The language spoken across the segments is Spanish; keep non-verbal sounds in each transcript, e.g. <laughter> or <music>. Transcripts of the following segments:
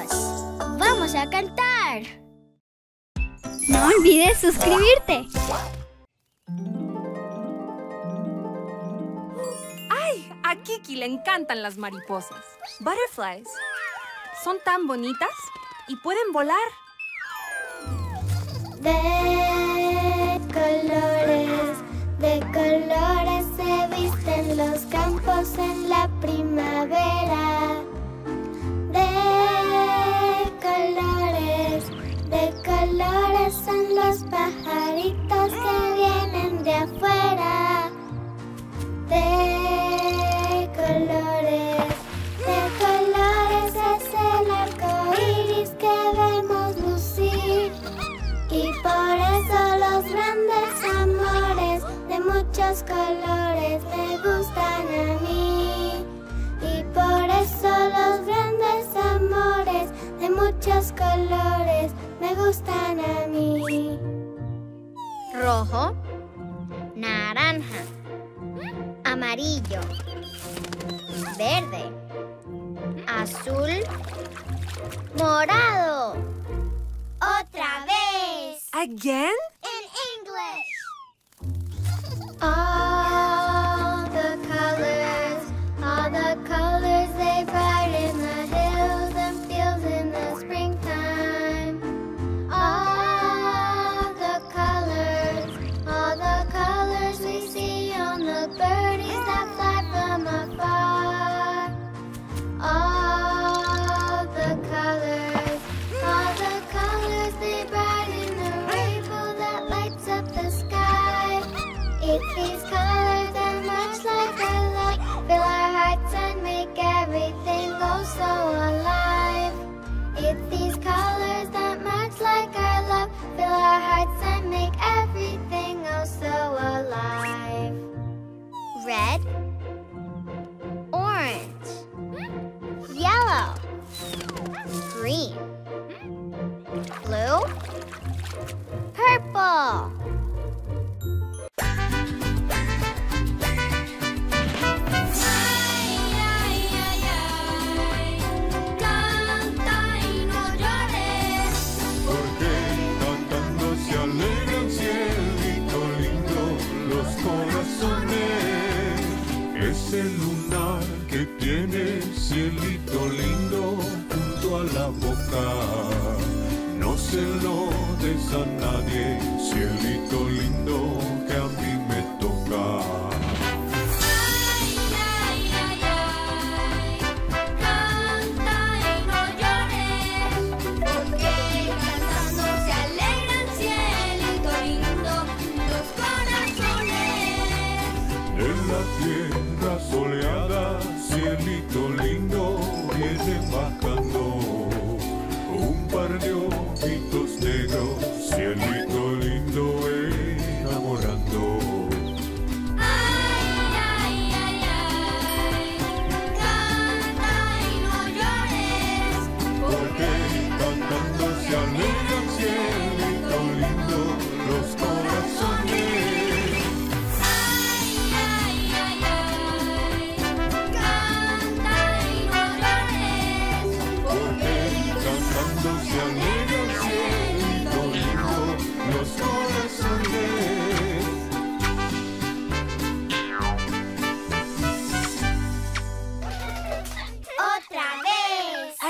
chicos! ¡Vamos a cantar! No olvides suscribirte. ¡Ay! A Kiki le encantan las mariposas. Butterflies. Son tan bonitas y pueden volar. De colores, de colores se visten los campos en la primavera. Pajaritos que vienen de afuera. De colores, de colores es el arco iris que vemos lucir. Y por eso los grandes amores de muchos colores me gustan a mí. Y por eso los grandes amores de muchos colores me gustan a mí. Rojo, naranja, amarillo, verde, azul, morado. Otra vez. Again? My body. Se lo des a nadie, cielito lindo que a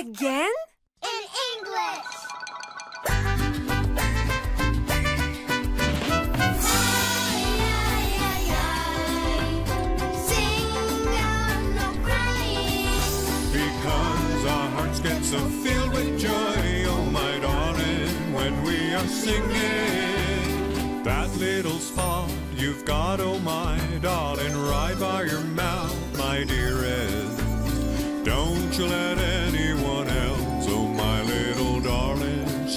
Again? In English. Because our hearts get so filled with joy, oh my darling, when we are singing.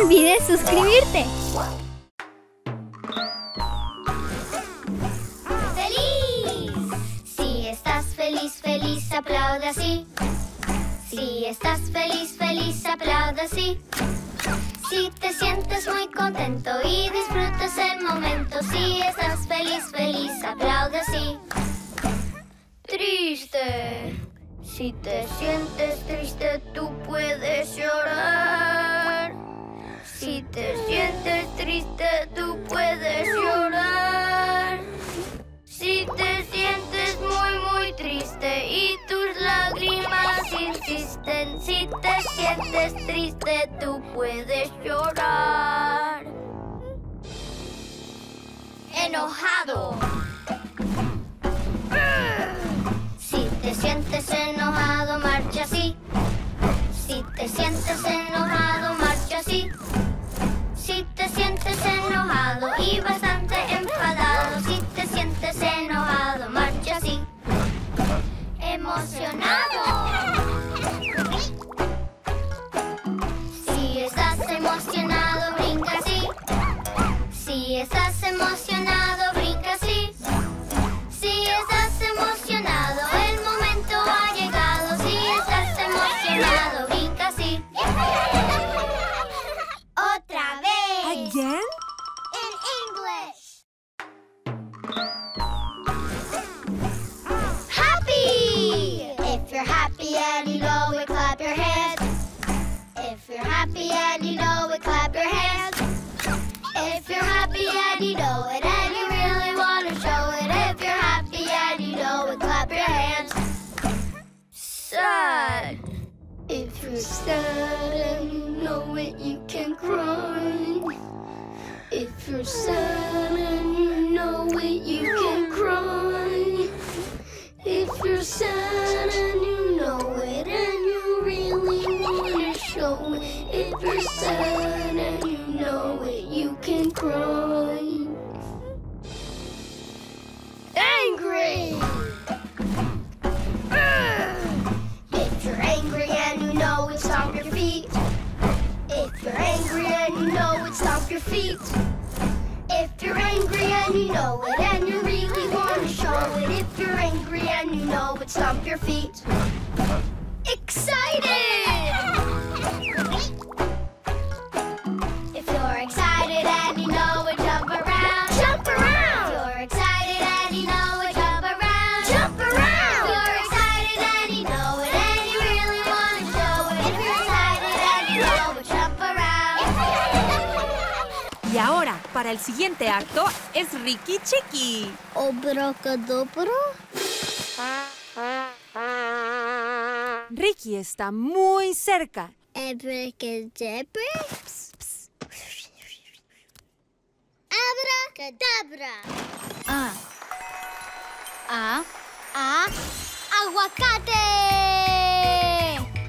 olvides suscribirte. ¡Feliz! Si estás feliz, feliz, aplaude así. Si estás feliz, feliz, aplaude así. Si te sientes muy contento y disfrutas el momento. Si estás feliz, feliz, aplaude así. Triste. Si te sientes triste, tú puedes te sientes triste, tú puedes llorar. Enojado. Si te sientes enojado, marcha así. Si te sientes enojado, marcha así. Si te sientes enojado y bastante enfadado, si te sientes enojado, marcha así. Emocionado. Happy! If you're happy and you know it, clap your hands. If you're happy and you know it, clap your hands. If you're happy and you know it and you really want to show it. If you're happy and you know it, clap your hands. Sad. If you're sad and you know it, you can cry. If you're sad and you know it, you can cry. If you're sad and you know it and you really want to show it. If you're sad and you know it, you can cry. Angry! If you're angry and you know it, stomp your feet. If you're angry and you know it, stomp your feet. Stomp your feet. Excited! If you're excited and you know it, jump around. Jump around! If you're excited and you know it, jump around. Jump around! If you're excited and you know it and you really want to show it. If you're excited and you know it, jump around. Y ahora, para el siguiente acto, es Ricky Chiqui. Obracadabra. Ricky está muy cerca. Abracadabra. Abracadabra. A. A. A. Aguacate.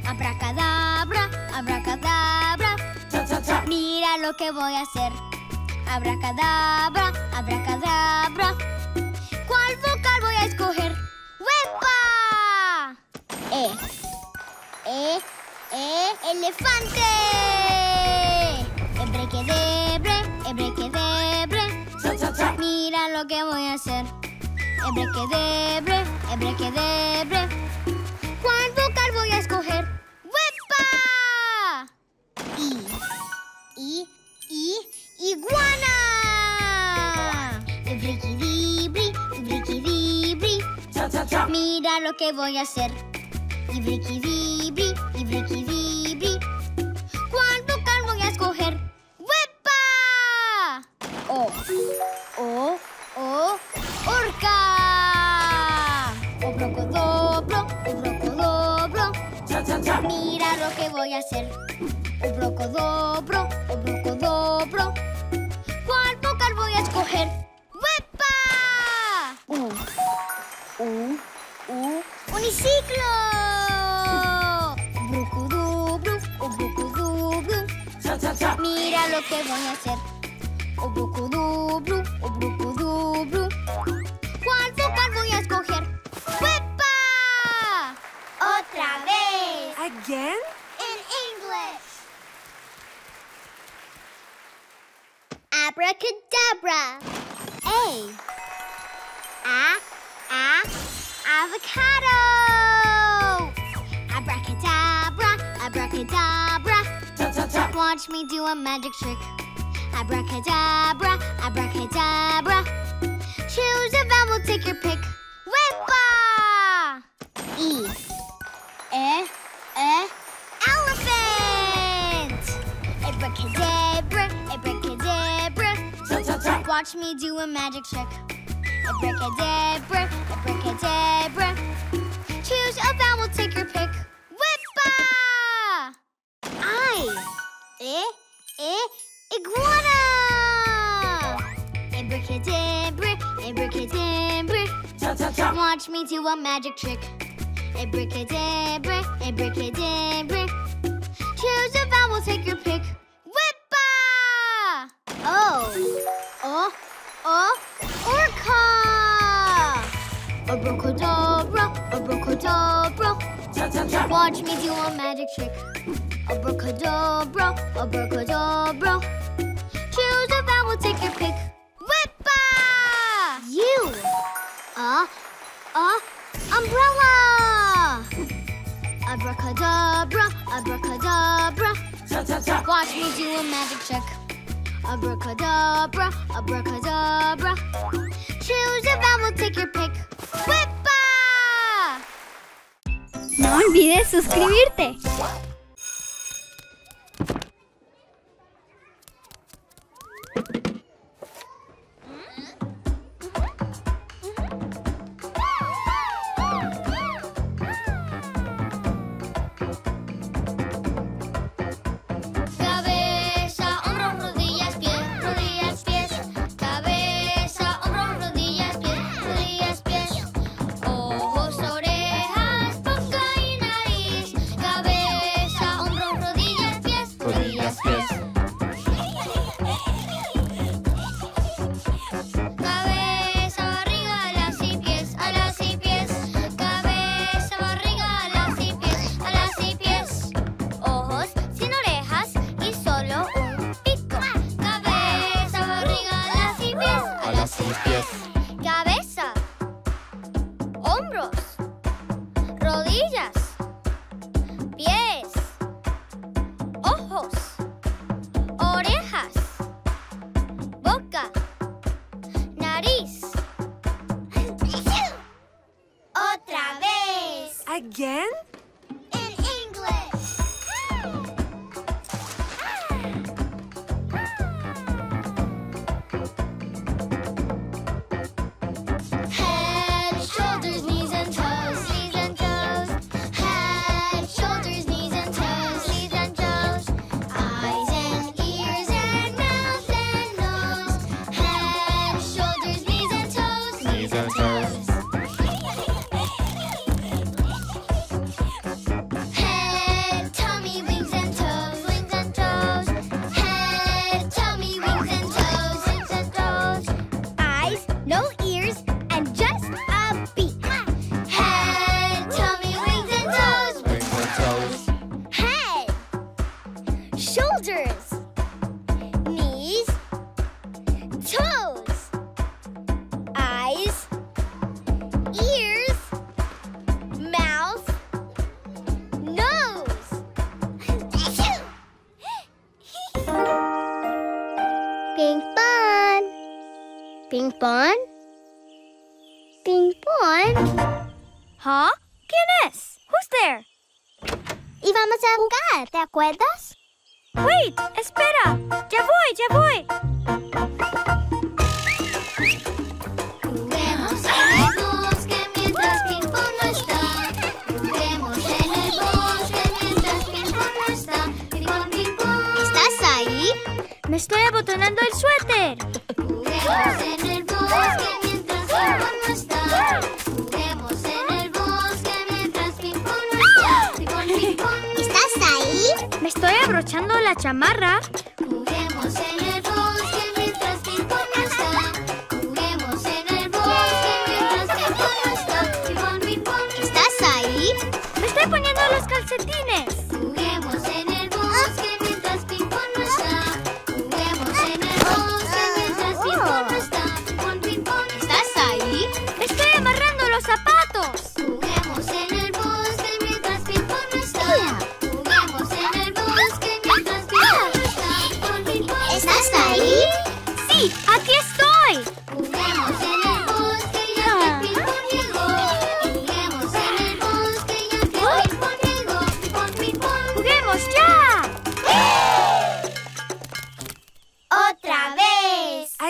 Abracadabra. Abracadabra. Mira lo que voy a hacer. Abracadabra. Abracadabra. ¿Cuál vocal voy a escoger? ¡Huepa! E, elefante. Ebrequedebre, ebrequedebre. Mira lo que voy a hacer. Ebrequedebre, ebrequedebre. ¿Cuál vocal voy a escoger? ¡Huepa! I, i, i, iguana. Ebriquidibri, ebriquidibri. Mira lo que voy a hacer. Ibriquidibri, ibriquidibri. ¿Cuál vocal voy a escoger? ¡Huepa! O, o, o, orca. Obrocodobro, obrocodobro. Mira lo que voy a hacer. Obrocodobro, obrocodobro. lo que voy a hacer. Obrucudubru, obrucudubru. ¿Cuál vocal voy a escoger? ¡Pepa! ¡Otra vez! ¿Again? In English. Abracadabra. A. A. A. Avocado. Abracadabra, abracadabra. Watch me do a magic trick. Abracadabra, abracadabra. Choose a vowel, take your pick. Whippa! E. E. E. Elephant! Abracadabra, abracadabra. Watch me do a magic trick. Abracadabra, abracadabra. Choose a vowel, take your pick. E. Iguana! Abracadabra, abracadabra. Watch me do a magic trick. Abracadabra, abracadabra. Choose a vowel, take your pick. Whippa! Oh. Oh. Oh. Orca! Abracadabra, abracadabra. Watch me do a magic trick. Abracadabra, abracadabra. Choose a vowel, take your pick. Whippa! You. Uh, uh, umbrella. Abracadabra, abracadabra. Cha cha cha. Watch me do a magic trick. Abracadabra, abracadabra. Choose a vowel, take your pick. Whippa! No olvides suscribirte. Jugar, ¿te acuerdas? Wait, espera. Ya voy, ya voy. Juguemos en el bosque mientras Ping Pong no está. Juguemos en el bosque mientras Ping Pong no está. Ping Pong, Ping Pong. ¿Estás ahí? Me estoy abotonando el suéter. Chamarra.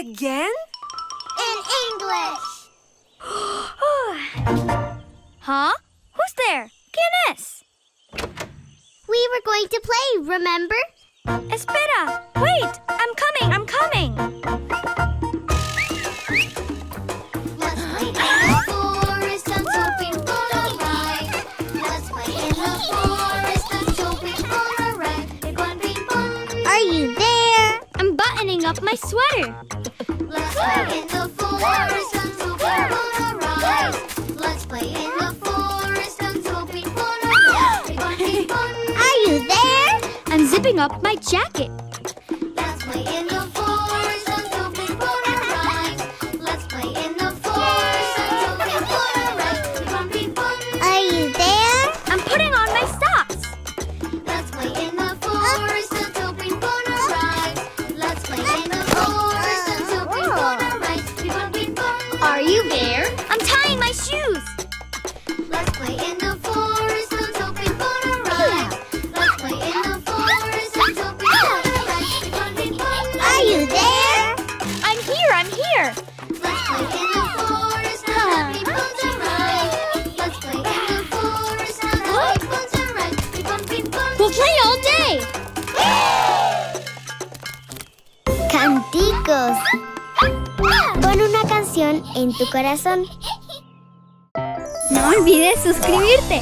<gasps> Huh? Who's there? ¿Quién es? We were going to play, remember? Espera. Wait. I'm coming. I'm coming. Let's play in the forest until people arrive. Let's play in the forest until people arrive. Big one, big. Are you there? I'm buttoning up my sweater. Up my jacket. Let's play in the forest until people arrive. Let's play in the forest until people arrive. Big one, big one. Are you there? I'm putting on my socks. Let's play in the forest until people arrive. Let's play in the forest until people arrive. Big one, big one. Are you there? I'm tying my shoes. Corazón. No olvides suscribirte.